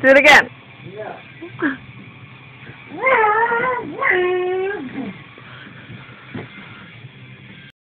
Do it again. Yeah.